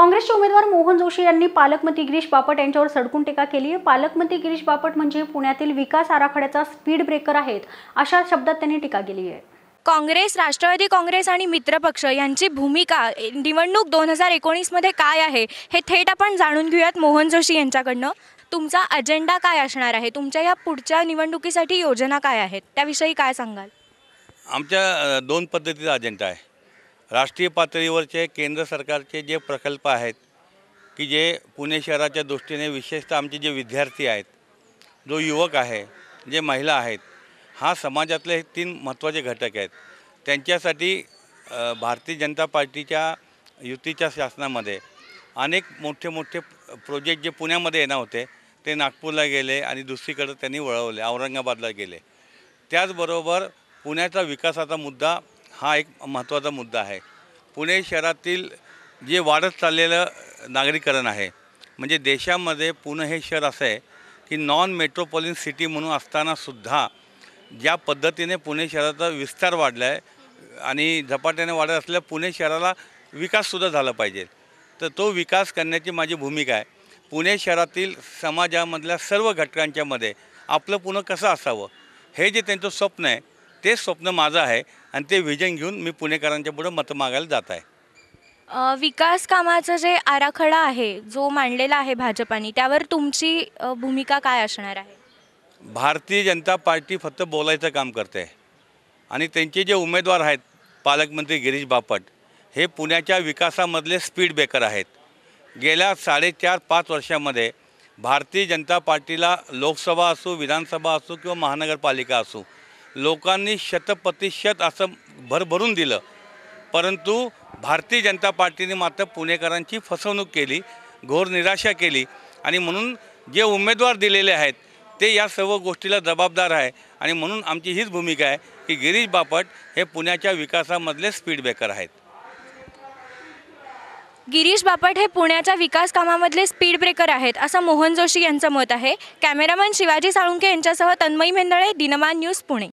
काँग्रेसचे उमेदवार मोहन जोशी यांनी पालकमंत्री गिरीश बापट यांच्यावर सडकून टीका केली आहे. पालकमंत्री गिरीश बापट म्हणजे पुण्यातील विकास आराखड्याचा स्पीड ब्रेकर आहेत अशा शब्दात त्यांनी टीका केली आहे. काँग्रेस राष्ट्रवादी काँग्रेस आणि मित्रपक्ष यांची भूमिका निवडणूक दोन हजार एकोणीसमध्ये काय आहे हे थेट आपण जाणून घेऊयात मोहन जोशी यांच्याकडनं. तुमचा अजेंडा काय असणार आहे? तुमच्या या पुढच्या निवडणुकीसाठी योजना काय आहेत? त्याविषयी काय सांगाल? आमच्या अ, दोन पद्धतीचा अजेंडा आहे. राष्ट्रीय पातळीवरचे केंद्र सरकारचे जे प्रकल्प आहेत की जे पुणे शहराच्या दृष्टीने विशेषतः आमचे जे विद्यार्थी आहेत जो युवक आहे जे महिला आहेत हा समाजातले हे तीन महत्त्वाचे घटक आहेत. त्यांच्यासाठी भारतीय जनता पार्टीच्या युतीच्या शासनामध्ये अनेक मोठे मोठे प्रोजेक्ट जे पुण्यामध्ये येणार होते ते नागपूरला गेले आणि दुसरीकडे त्यांनी वळवले औरंगाबादला गेले. त्याचबरोबर पुण्याचा विकासाचा मुद्दा हा एक महत्त्वाचा मुद्दा आहे. पुणे शहरातील जे वाढत चाललेलं नागरीकरण आहे म्हणजे देशामध्ये पुणे हे शहर असं आहे की नॉन मेट्रोपॉलिन सिटी म्हणून असतानासुद्धा ज्या पद्धतीने पुणे शहराचा विस्तार वाढला आहे आणि झपाट्याने वाढत असलेल्या पुणे शहराला विकाससुद्धा झाला पाहिजे. तर तो विकास करण्याची माझी भूमिका आहे. पुणे शहरातील समाजामधल्या सर्व घटकांच्यामध्ये आपलं पुणे कसं असावं हे जे त्यांचं स्वप्न आहे ते स्वप्न माझं आहे आणि ते व्हिजन घेऊन मी पुणेकरांच्या पुढं मतं मागायला जात आहे. अ, विकास कामाचं जे आराखडा आहे जो मांडलेला आहे भाजपाने त्यावर तुमची अ, भूमिका काय असणार आहे? भारतीय जनता पार्टी फक्त बोलायचं काम करते. आणि त्यांचे जे उमेदवार आहेत पालकमंत्री गिरीश बापट हे पुण्याच्या विकासामधले स्पीड ब्रेकर आहेत. गेल्या साडेचार पाच वर्षामध्ये भारतीय जनता पार्टीला लोकसभा असो विधानसभा असो किंवा महानगरपालिका असो लोकांनी शतप्रतिशत असं भरभरून दिलं. परंतु भारतीय जनता पार्टीने मात्र पुणेकरांची फसवणूक केली घोर निराशा केली आणि म्हणून जे उमेदवार दिलेले आहेत ते या सर्व गोष्टीला जबाबदार आहे आणि म्हणून आमची हीच भूमिका आहे की गिरीश बापट हे पुण्याच्या विकासामधले स्पीड ब्रेकर आहेत. गिरीश बापट हे पुण्याच्या विकास कामामधले स्पीड ब्रेकर आहेत असं मोहन जोशी यांचं मत आहे. कॅमेरामन शिवाजी साळुंके यांच्यासह तन्मयी मेंदळे दिनमान न्यूज पुणे.